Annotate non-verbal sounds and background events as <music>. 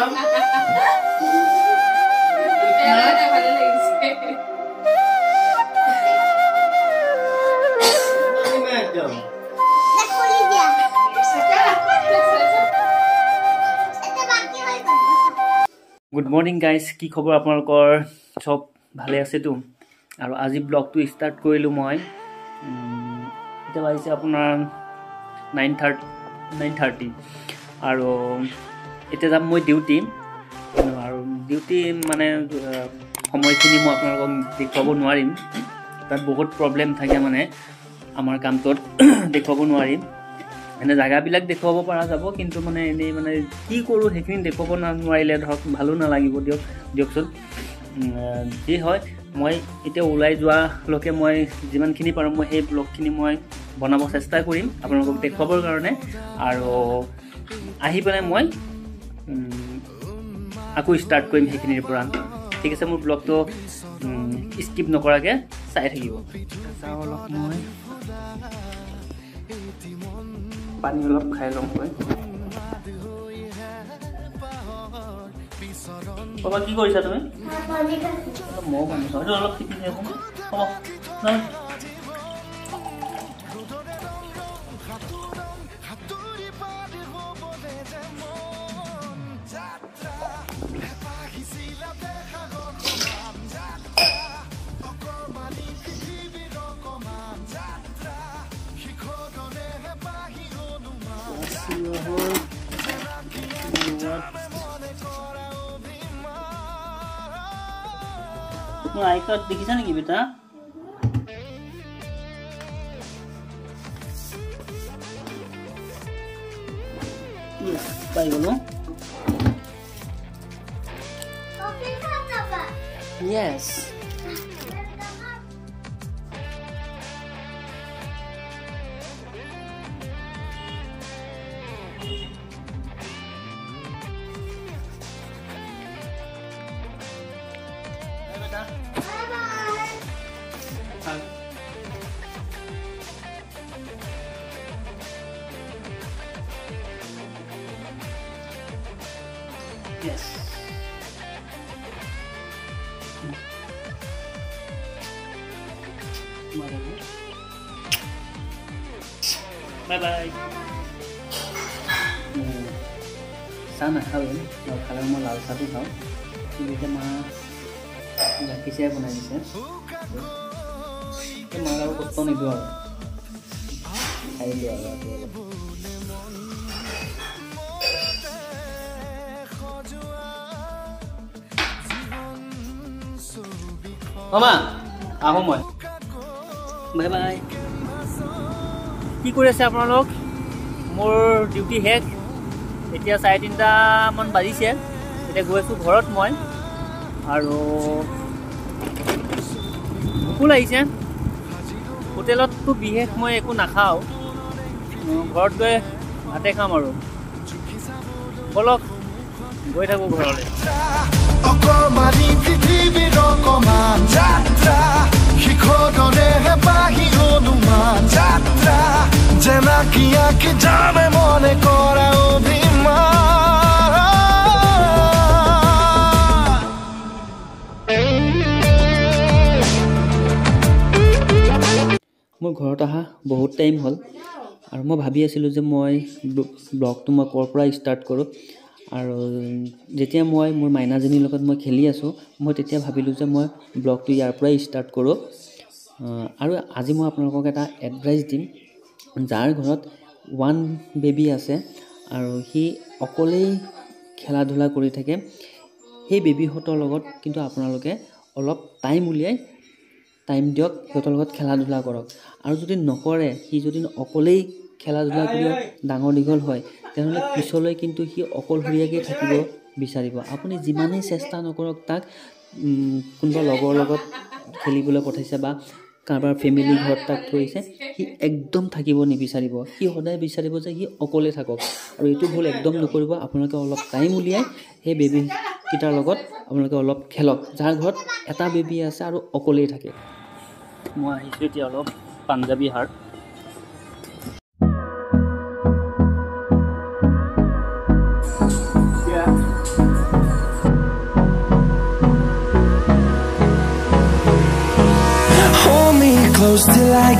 Good morning guys কি খবৰ আপোনালোকৰ? চব ভালে আছেতো? আৰু আজি ব্লগটো ষ্টাৰ্ট কৰিলোঁ মই। এতিয়া বাজিছে আপোনাৰ নাইন থাৰ্টি নাইন থাৰ্টি আৰু এতিয়া যাম মই ডিউটি আৰু ডিউটি মানে সময়খিনি মই আপোনালোকক দেখুৱাব নোৱাৰিম। তাত বহুত প্ৰব্লেম থাকে মানে আমাৰ কামটোত <clears throat> দেখুৱাব নোৱাৰিম। এনে জেগাবিলাক দেখুৱাব পৰা যাব কিন্তু মানে এনেই মানে কি কৰোঁ সেইখিনি দেখুৱাব নোৱাৰিলে ধৰক ভালো নালাগিব দিয়ক দিয়কচোন। যি হয় মই এতিয়া ওলাই যোৱালৈকে মই যিমানখিনি পাৰোঁ মই সেই ব্লগখিনি মই বনাব চেষ্টা কৰিম আপোনালোকক দেখুৱাবৰ কাৰণে। আৰু আহি পেলাই মই আকৌ ষ্টাৰ্ট কৰিম সেইখিনিৰ পৰা। ঠিক আছে মোৰ ব্লগটো স্কিপ নকৰাকৈ চাই থাকিব। অলপ মই পানী অলপ খাই ল'ম বাবা কি কৰিছা তুমি? ময়ো অলপ দিয়াচোন হ'ব। মোৰ আই কাৰ্ড দেখিছা নেকি বেটা পাই গলো Yes. Yes. Bye bye. চাহ নাখাওঁ লাল খালে মই লাল চাহটো খাওঁ কিন্তু এতিয়া মা গাখীৰ চাহে বনাই দিছে মাক আৰু কষ্ট নিদিওঁ আৰু খাই দিওঁ আৰু মামা আহোঁ মই। বাই বাই কি কৰি আছে আপোনালোক? মোৰ ডিউটি শেষ। এতিয়া চাৰে তিনিটামান বাজিছে। এতিয়া গৈ আছোঁ ঘৰত মই। আৰু ভোকো লাগিছে। হোটেলততো বিশেষ মই একো নাখাওঁ। ঘৰত গৈ ভাতে খাম আৰু। ব'লক গৈ থাকোঁ ঘৰলৈ। যামে মনে কৰা অভিমান মোৰ ঘৰত অহা বহুত টাইম হ'ল আৰু মই ভাবি আছিলোঁ যে মই ব্লগটো মই ক'ৰ পৰা ষ্টাৰ্ট কৰোঁ। আৰু যেতিয়া মই মোৰ মাইনাজনীৰ লগত মই খেলি আছোঁ মই তেতিয়া ভাবিলোঁ যে মই ব্লগটো ইয়াৰ পৰাই ষ্টাৰ্ট কৰোঁ। আৰু আজি মই আপোনালোকক এটা এডভাইচ দিম। যাৰ ঘৰত ওৱান বেবী আছে আৰু সি অকলেই খেলা ধূলা কৰি থাকে। সেই বেবীহঁতৰ লগত কিন্তু আপোনালোকে অলপ টাইম উলিয়াই টাইম দিয়ক সিহঁতৰ লগত খেলা ধূলা কৰক। আৰু যদি নকৰে সি যদি অকলেই খেলা ধূলা কৰি ডাঙৰ দীঘল হয় তেনেহ'লে পিছলৈ কিন্তু সি অকলশৰীয়াকৈ থাকিব বিচাৰিব। আপুনি যিমানেই চেষ্টা নকৰক তাক কোনোবা লগৰ লগত খেলিবলৈ পঠাইছে বা কাৰোবাৰ ফেমিলি ঘৰত তাক থৈছে সি একদম থাকিব নিবিচাৰিব। সি সদায় বিচাৰিব যে সি অকলে থাকক। আৰু এইটো ভুল একদম নকৰিব আপোনালোকে অলপ টাইম উলিয়াই সেই বেবীকেইটাৰ লগত আপোনালোকে অলপ খেলক যাৰ ঘৰত এটা বেবী আছে আৰু অকলেই থাকে। মই আহিছোঁ এতিয়া অলপ Punjabi heart close till I